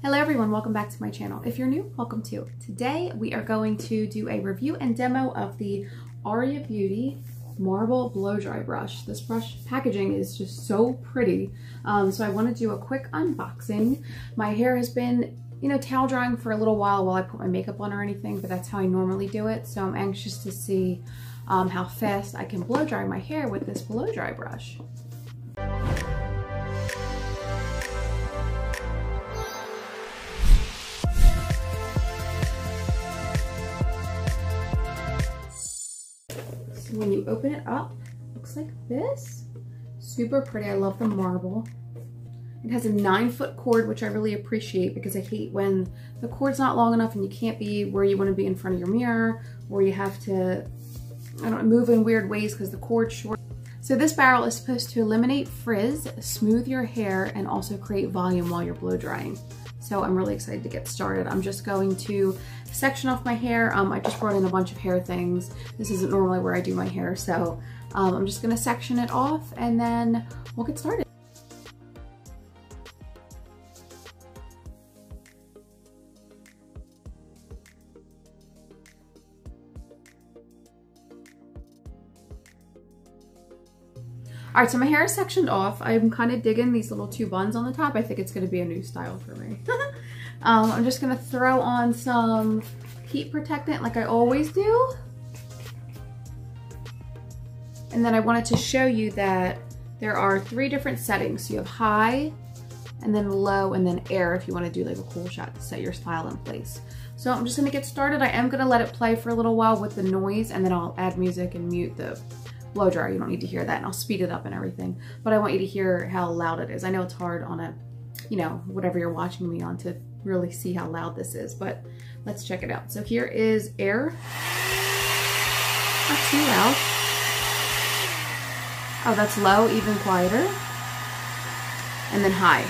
Hello everyone, welcome back to my channel. If you're new, welcome to. Today we are going to do a review and demo of the Aria Beauty Marble Blow Dry Brush. This brush packaging is just so pretty. Um, so I want to do a quick unboxing. My hair has been, you know, towel drying for a little while while I put my makeup on or anything, but that's how I normally do it. So I'm anxious to see um, how fast I can blow dry my hair with this blow dry brush. When you open it up, looks like this. Super pretty, I love the marble. It has a nine foot cord, which I really appreciate because I hate when the cord's not long enough and you can't be where you wanna be in front of your mirror or you have to, I don't know, move in weird ways because the cord's short. So this barrel is supposed to eliminate frizz, smooth your hair, and also create volume while you're blow drying. So I'm really excited to get started. I'm just going to section off my hair. Um, I just brought in a bunch of hair things. This isn't normally where I do my hair, so um, I'm just gonna section it off and then we'll get started. All right, so my hair is sectioned off. I'm kind of digging these little two buns on the top. I think it's gonna be a new style for me. um, I'm just gonna throw on some heat protectant like I always do. And then I wanted to show you that there are three different settings. So you have high, and then low, and then air if you wanna do like a cool shot to set your style in place. So I'm just gonna get started. I am gonna let it play for a little while with the noise, and then I'll add music and mute the blow dryer. You don't need to hear that and I'll speed it up and everything. But I want you to hear how loud it is. I know it's hard on a, you know, whatever you're watching me on to really see how loud this is, but let's check it out. So here is air. Not too loud. Oh, that's low, even quieter. And then high.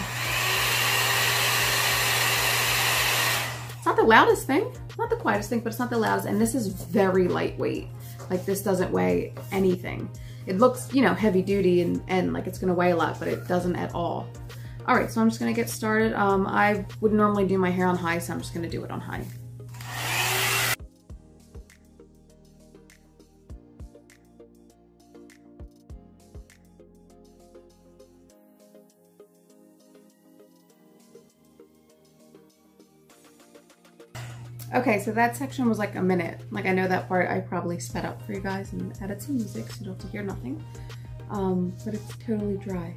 It's not the loudest thing, not the quietest thing, but it's not the loudest. And this is very lightweight. Like this doesn't weigh anything. It looks, you know, heavy duty and, and like it's gonna weigh a lot, but it doesn't at all. All right, so I'm just gonna get started. Um, I would normally do my hair on high, so I'm just gonna do it on high. Okay, so that section was like a minute. Like I know that part I probably sped up for you guys and added some music so you don't have to hear nothing. Um, but it's totally dry.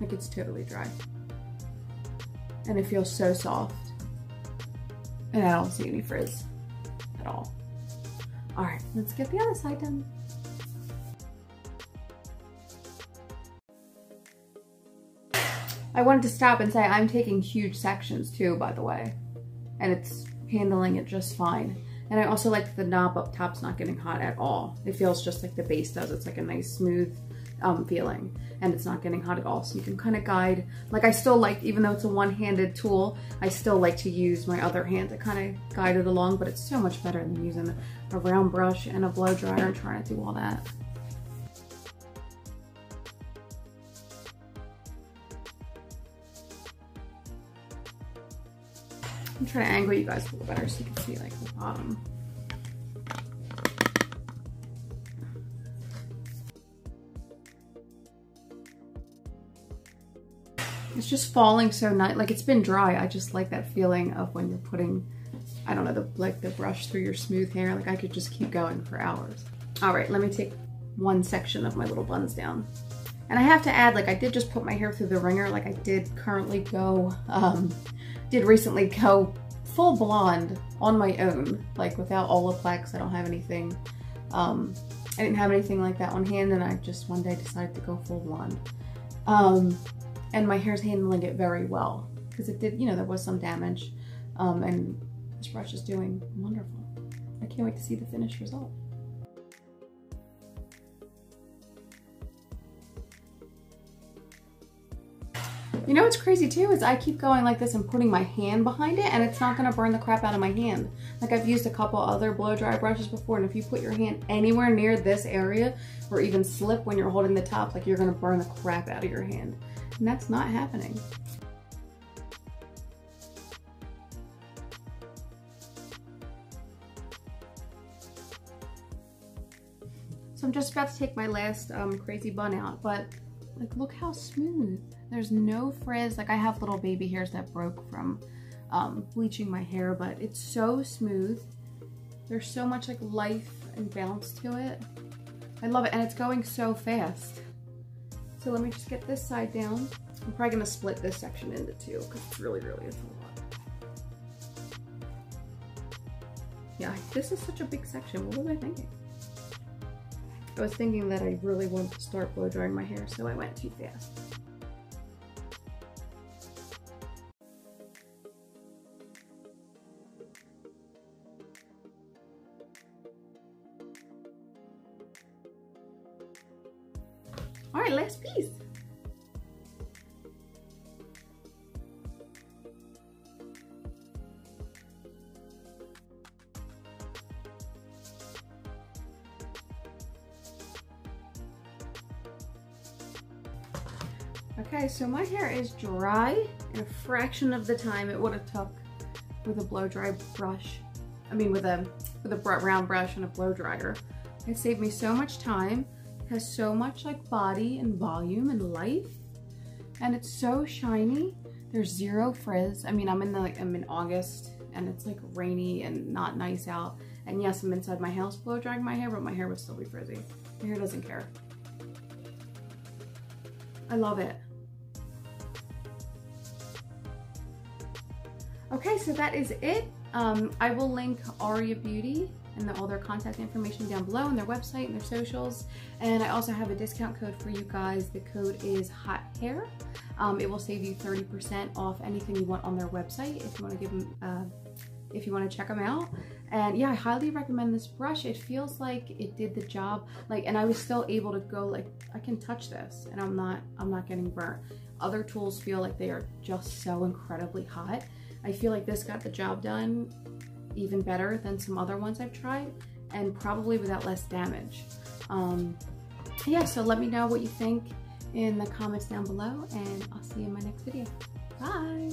Like it's totally dry. And it feels so soft. And I don't see any frizz at all. All right, let's get the other side done. I wanted to stop and say I'm taking huge sections too, by the way. And it's handling it just fine. And I also like the knob up top's not getting hot at all. It feels just like the base does. It's like a nice smooth um, feeling and it's not getting hot at all. So you can kind of guide, like I still like, even though it's a one-handed tool, I still like to use my other hand to kind of guide it along, but it's so much better than using a round brush and a blow dryer and trying to do all that. I'm trying to angle you guys a little better so you can see like the bottom. It's just falling so nice. Like it's been dry. I just like that feeling of when you're putting, I don't know, the like the brush through your smooth hair. Like I could just keep going for hours. All right, let me take one section of my little buns down. And I have to add, like I did just put my hair through the wringer. Like I did currently go um, did recently go full blonde on my own, like without Olaplex. I don't have anything. Um, I didn't have anything like that on hand and I just one day decided to go full blonde. Um, and my hair's handling it very well because it did, you know, there was some damage um, and this brush is doing wonderful. I can't wait to see the finished result. You know what's crazy too is I keep going like this and putting my hand behind it and it's not gonna burn the crap out of my hand. Like I've used a couple other blow dry brushes before and if you put your hand anywhere near this area or even slip when you're holding the top, like you're gonna burn the crap out of your hand. And that's not happening. So I'm just about to take my last um, crazy bun out, but like look how smooth. There's no frizz. Like I have little baby hairs that broke from um, bleaching my hair, but it's so smooth. There's so much like life and bounce to it. I love it and it's going so fast. So let me just get this side down. I'm probably gonna split this section into two because it's really, really, it's a lot. Yeah, this is such a big section. What was I thinking? I was thinking that I really want to start blow drying my hair, so I went too fast. All right, last piece. Okay, so my hair is dry in a fraction of the time it would have took with a blow dry brush. I mean with a with a round brush and a blow dryer. It saved me so much time. It has so much like body and volume and life. And it's so shiny. There's zero frizz. I mean, I'm in the, like, I'm in August and it's like rainy and not nice out. And yes, I'm inside my house blow drying my hair, but my hair would still be frizzy. My hair doesn't care. I love it. Okay, so that is it. Um, I will link Aria Beauty and all their contact information down below and their website and their socials. And I also have a discount code for you guys. The code is HOT HAIR. Um, it will save you 30% off anything you want on their website if you want to give them, uh, if you want to check them out. And yeah, I highly recommend this brush. It feels like it did the job. Like, and I was still able to go like, I can touch this and I'm not, I'm not getting burnt. Other tools feel like they are just so incredibly hot. I feel like this got the job done even better than some other ones I've tried and probably without less damage. Um, yeah, so let me know what you think in the comments down below and I'll see you in my next video. Bye!